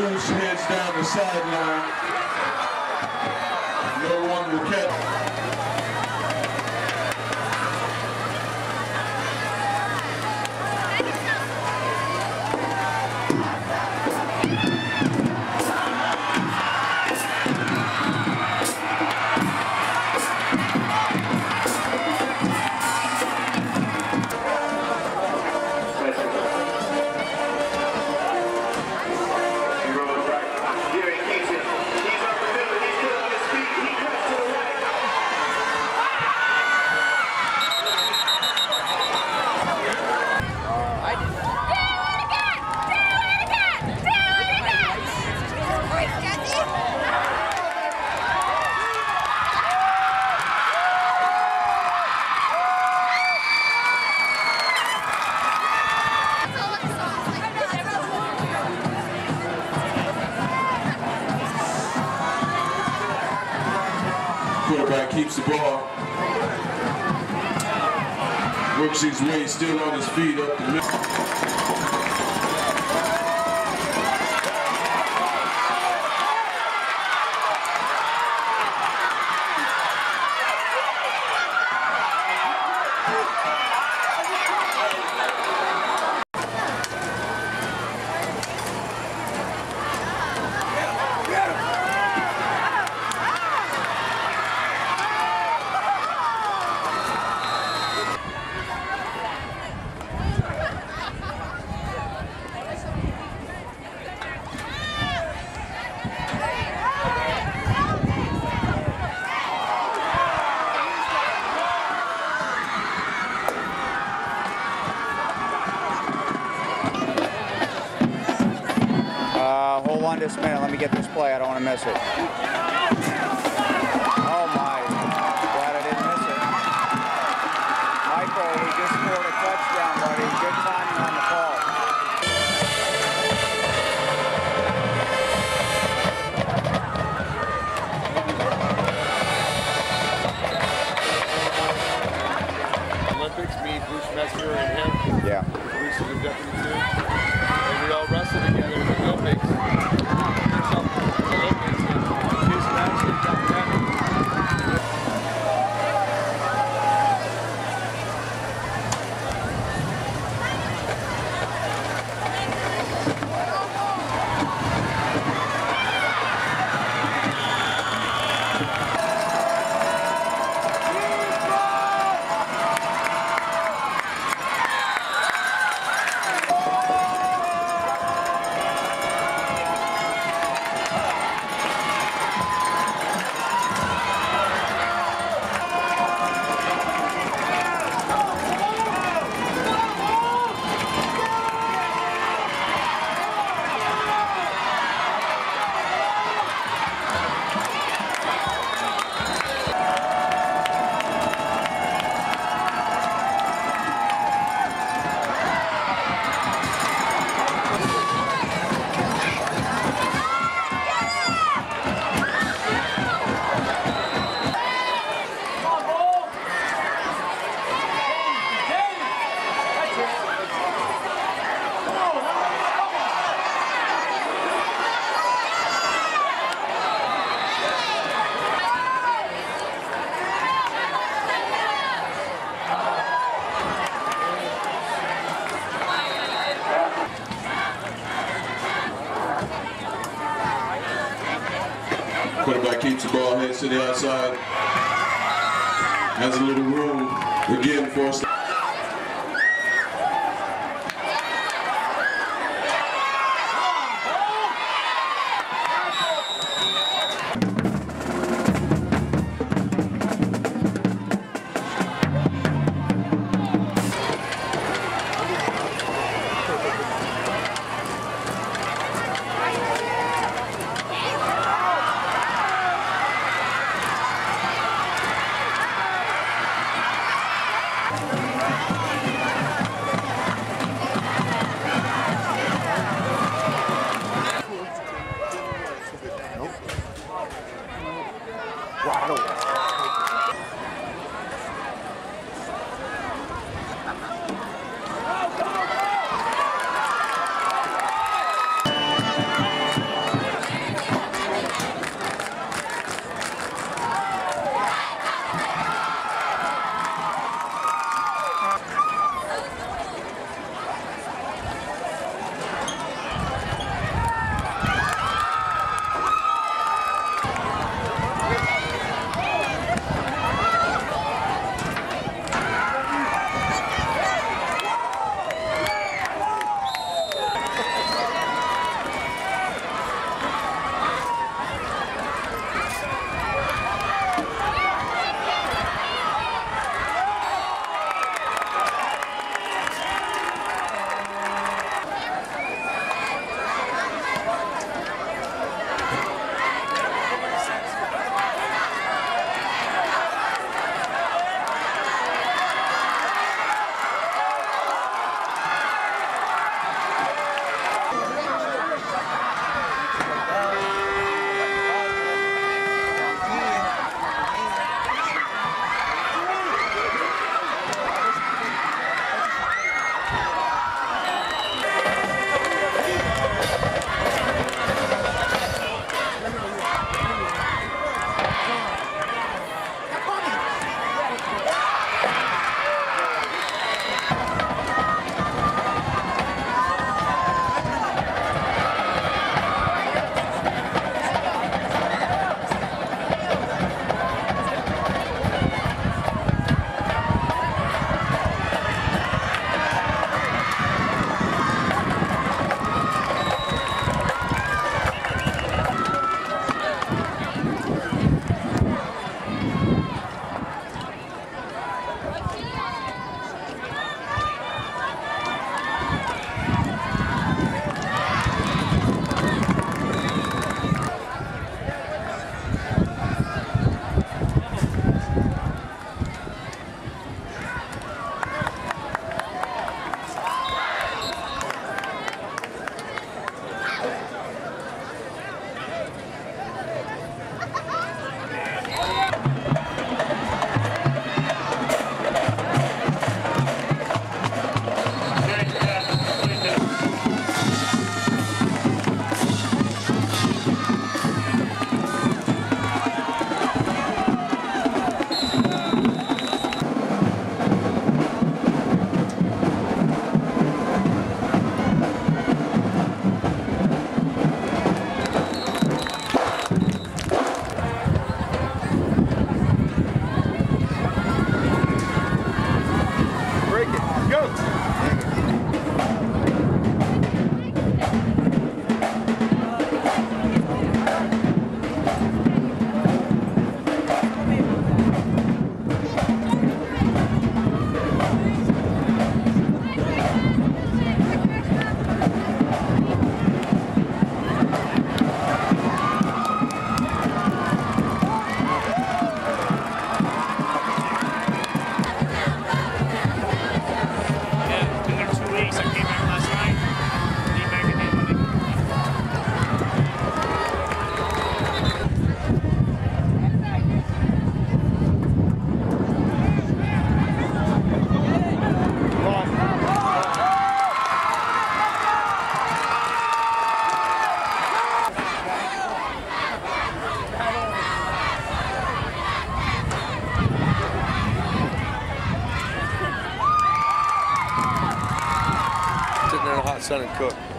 loose, heads down the sideline. The ball. Works his way, still on his feet up the middle. A minute. Let me get this play. I don't want to miss it. Quarterback keeps the ball, heads to the outside. Has a little room again for us. Center Cook.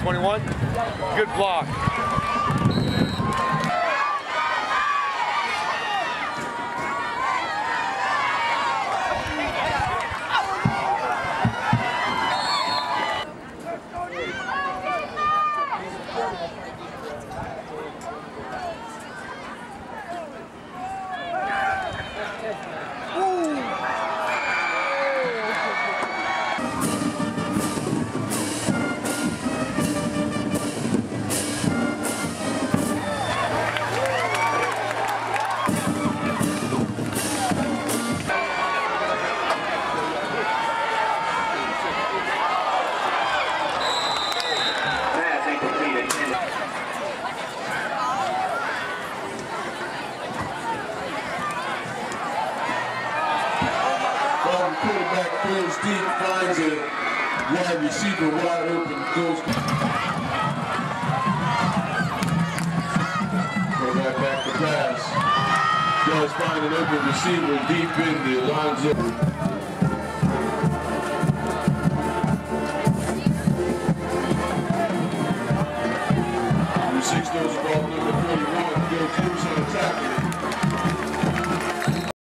21. Good block. find an open receiver deep in the Alonzo.